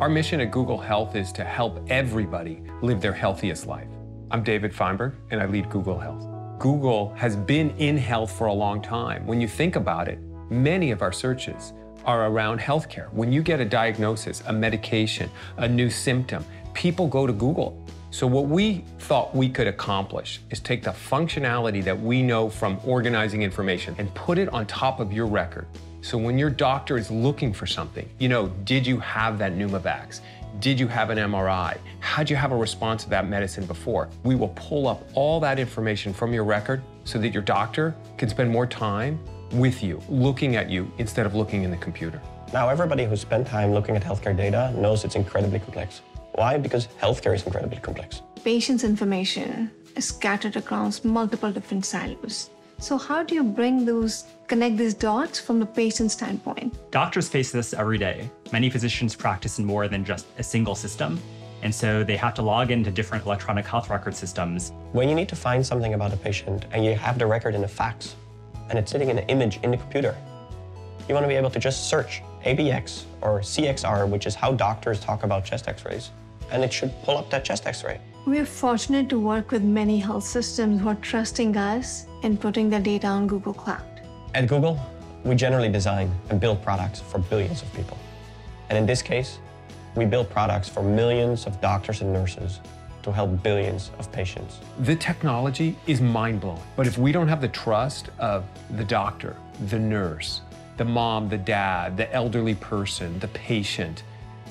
Our mission at Google Health is to help everybody live their healthiest life. I'm David Feinberg, and I lead Google Health. Google has been in health for a long time. When you think about it, many of our searches are around healthcare. When you get a diagnosis, a medication, a new symptom, people go to Google. So, what we thought we could accomplish is take the functionality that we know from organizing information and put it on top of your record. So, when your doctor is looking for something, you know, did you have that Pneumovax? Did you have an MRI? How'd you have a response to that medicine before? We will pull up all that information from your record so that your doctor can spend more time with you, looking at you instead of looking in the computer. Now, everybody who spent time looking at healthcare data knows it's incredibly complex. Why? Because healthcare is incredibly complex. Patient's information is scattered across multiple different silos. So, how do you bring those, connect these dots from the patient standpoint? Doctors face this every day. Many physicians practice in more than just a single system. And so they have to log into different electronic health record systems. When you need to find something about a patient and you have the record in a fax and it's sitting in an image in the computer, you want to be able to just search ABX or CXR, which is how doctors talk about chest x rays, and it should pull up that chest x ray. We're fortunate to work with many health systems who are trusting us and putting their data on Google Cloud. At Google, we generally design and build products for billions of people. And in this case, we build products for millions of doctors and nurses to help billions of patients. The technology is mind blowing, but if we don't have the trust of the doctor, the nurse, the mom, the dad, the elderly person, the patient,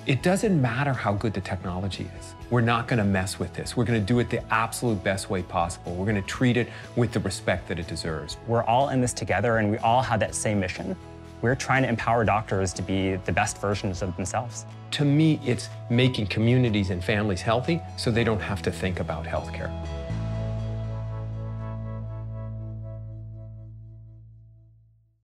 it doesn't matter how good the technology is. We're not going to mess with this. We're going to do it the absolute best way possible. We're going to treat it with the respect that it deserves. We're all in this together and we all have that same mission. We're trying to empower doctors to be the best versions of themselves. To me, it's making communities and families healthy so they don't have to think about healthcare.